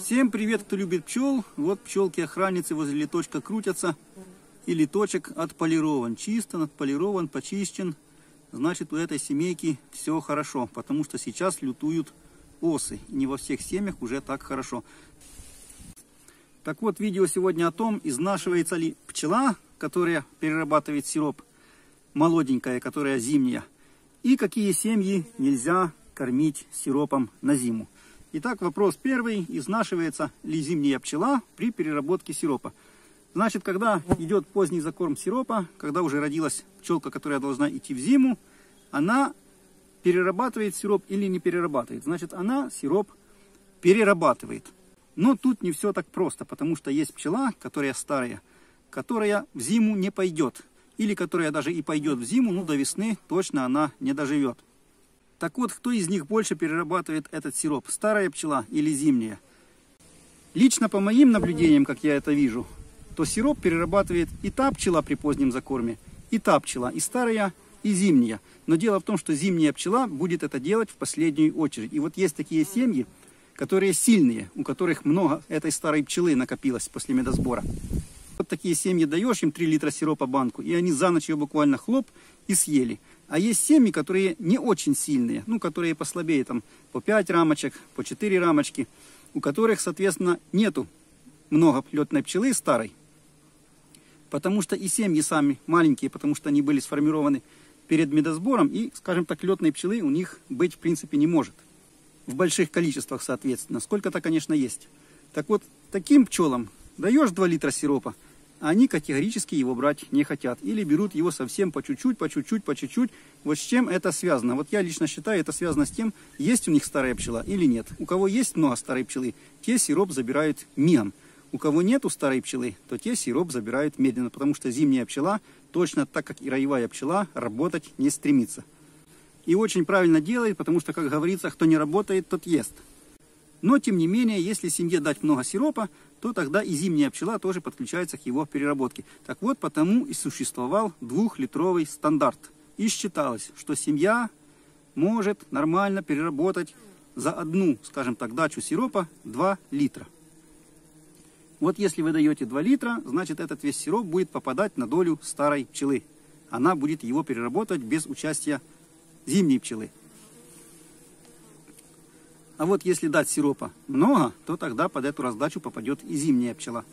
Всем привет, кто любит пчел. Вот пчелки-охранницы возле литочка крутятся. И литочек отполирован. Чисто, отполирован, почищен. Значит, у этой семейки все хорошо. Потому что сейчас лютуют осы. И не во всех семьях уже так хорошо. Так вот, видео сегодня о том, изнашивается ли пчела, которая перерабатывает сироп, молоденькая, которая зимняя. И какие семьи нельзя кормить сиропом на зиму. Итак, вопрос первый. Изнашивается ли зимняя пчела при переработке сиропа? Значит, когда идет поздний закорм сиропа, когда уже родилась пчелка, которая должна идти в зиму, она перерабатывает сироп или не перерабатывает. Значит, она сироп перерабатывает. Но тут не все так просто, потому что есть пчела, которая старая, которая в зиму не пойдет. Или которая даже и пойдет в зиму, но до весны точно она не доживет. Так вот, кто из них больше перерабатывает этот сироп, старая пчела или зимняя? Лично по моим наблюдениям, как я это вижу, то сироп перерабатывает и та пчела при позднем закорме, и та пчела, и старая, и зимняя. Но дело в том, что зимняя пчела будет это делать в последнюю очередь. И вот есть такие семьи, которые сильные, у которых много этой старой пчелы накопилось после медосбора. Вот такие семьи даешь им 3 литра сиропа банку, и они за ночь ее буквально хлоп и съели. А есть семьи, которые не очень сильные, ну, которые послабее, там, по 5 рамочек, по 4 рамочки, у которых, соответственно, нету много летной пчелы старой. Потому что и семьи сами маленькие, потому что они были сформированы перед медосбором, и, скажем так, летной пчелы у них быть, в принципе, не может. В больших количествах, соответственно. Сколько-то, конечно, есть. Так вот, таким пчелам даешь 2 литра сиропа, они категорически его брать не хотят. Или берут его совсем по чуть-чуть, по чуть-чуть, по чуть-чуть. Вот с чем это связано? Вот я лично считаю, это связано с тем, есть у них старая пчела или нет. У кого есть много старой пчелы, те сироп забирают мигом. У кого нету старой пчелы, то те сироп забирают медленно, потому что зимняя пчела, точно так как и роевая пчела, работать не стремится. И очень правильно делает, потому что, как говорится, кто не работает, тот ест. Но, тем не менее, если семье дать много сиропа, то тогда и зимняя пчела тоже подключается к его переработке. Так вот, потому и существовал двухлитровый стандарт. И считалось, что семья может нормально переработать за одну, скажем так, дачу сиропа 2 литра. Вот если вы даете 2 литра, значит этот весь сироп будет попадать на долю старой пчелы. Она будет его переработать без участия зимней пчелы. А вот если дать сиропа много, то тогда под эту раздачу попадет и зимняя пчела.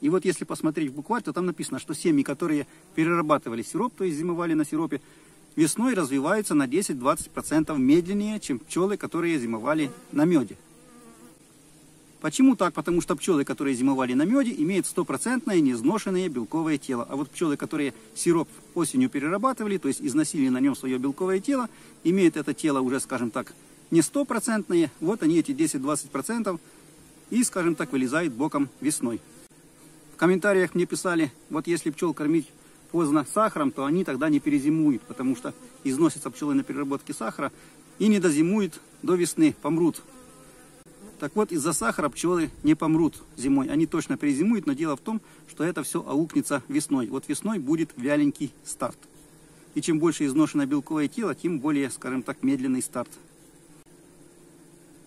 И вот если посмотреть в букварь, то там написано, что семьи, которые перерабатывали сироп, то есть зимовали на сиропе, весной развиваются на 10-20% медленнее, чем пчелы, которые зимовали на меде. Почему так? Потому что пчелы, которые зимовали на меде, имеют стопроцентное неизношенное белковое тело. А вот пчелы, которые сироп осенью перерабатывали, то есть износили на нем свое белковое тело, имеют это тело уже, скажем так, не стопроцентные, вот они эти 10-20% и, скажем так, вылезают боком весной. В комментариях мне писали, вот если пчел кормить поздно сахаром, то они тогда не перезимуют, потому что износятся пчелы на переработке сахара и не дозимуют до весны, помрут. Так вот, из-за сахара пчелы не помрут зимой, они точно перезимуют, но дело в том, что это все аукнется весной. Вот весной будет вяленький старт. И чем больше изношено белковое тело, тем более, скажем так, медленный старт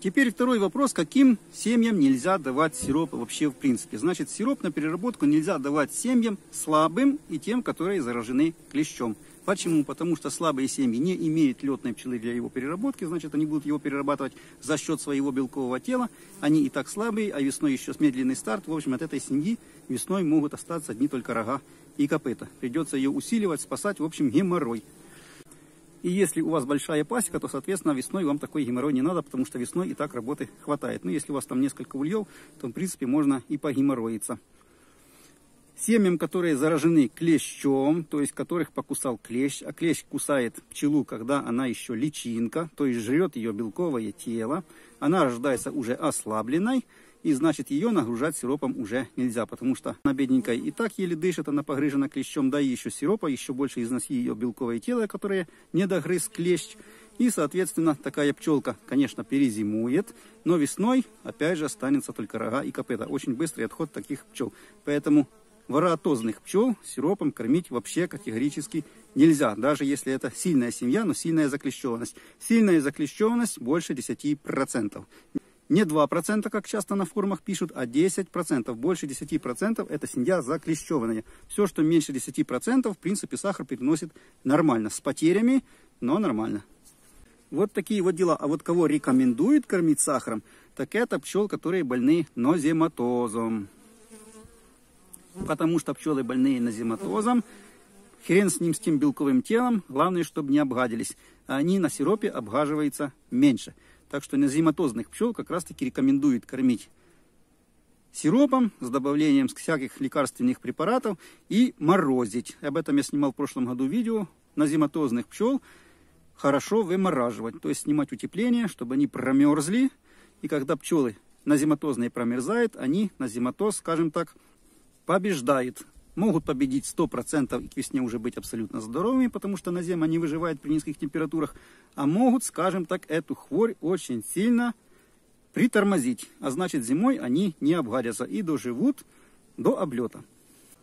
Теперь второй вопрос, каким семьям нельзя давать сироп вообще в принципе. Значит, сироп на переработку нельзя давать семьям слабым и тем, которые заражены клещом. Почему? Потому что слабые семьи не имеют летной пчелы для его переработки, значит, они будут его перерабатывать за счет своего белкового тела. Они и так слабые, а весной еще с медленный старт. В общем, от этой семьи весной могут остаться одни только рога и копыта. Придется ее усиливать, спасать, в общем, геморрой. И если у вас большая пасека, то, соответственно, весной вам такой геморрой не надо, потому что весной и так работы хватает. Но если у вас там несколько ульев, то, в принципе, можно и погеморроиться. Семьям, которые заражены клещом, то есть которых покусал клещ, а клещ кусает пчелу, когда она еще личинка, то есть жрет ее белковое тело, она рождается уже ослабленной, и значит ее нагружать сиропом уже нельзя, потому что она бедненькая и так еле дышит, она погрыжена клещом, да и еще сиропа, еще больше износи ее белковое тело, которое не догрыз клещ. И, соответственно, такая пчелка, конечно, перезимует, но весной, опять же, останется только рога и копыта. Очень быстрый отход таких пчел. Поэтому вороотозных пчел сиропом кормить вообще категорически нельзя, даже если это сильная семья, но сильная заклещенность. Сильная заклещенность больше 10%. Не 2%, как часто на форумах пишут, а 10%. Больше 10% это семья заклещеванная. Все, что меньше 10%, в принципе, сахар переносит нормально. С потерями, но нормально. Вот такие вот дела. А вот кого рекомендуют кормить сахаром, так это пчел, которые больны нозематозом. Потому что пчелы больные нозематозом, хрен с ним, с тем белковым телом, главное, чтобы не обгадились. Они на сиропе обгаживаются меньше. Так что нозематозных пчел как раз таки рекомендуют кормить сиропом с добавлением всяких лекарственных препаратов и морозить. Об этом я снимал в прошлом году видео. Нозематозных пчел хорошо вымораживать, то есть снимать утепление, чтобы они промерзли. И когда пчелы на зиматозные промерзают, они на зиматоз, скажем так, побеждают. Могут победить 100% и к весне уже быть абсолютно здоровыми, потому что на зиму они выживают при низких температурах. А могут, скажем так, эту хворь очень сильно притормозить. А значит зимой они не обгадятся и доживут до облета.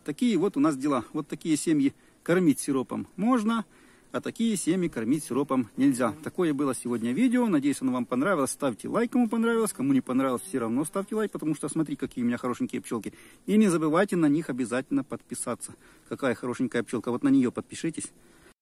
Такие вот у нас дела. Вот такие семьи кормить сиропом можно – а такие семьи кормить сиропом нельзя. Такое было сегодня видео. Надеюсь, оно вам понравилось. Ставьте лайк, кому понравилось. Кому не понравилось, все равно ставьте лайк, потому что смотри, какие у меня хорошенькие пчелки. И не забывайте на них обязательно подписаться. Какая хорошенькая пчелка. Вот на нее подпишитесь.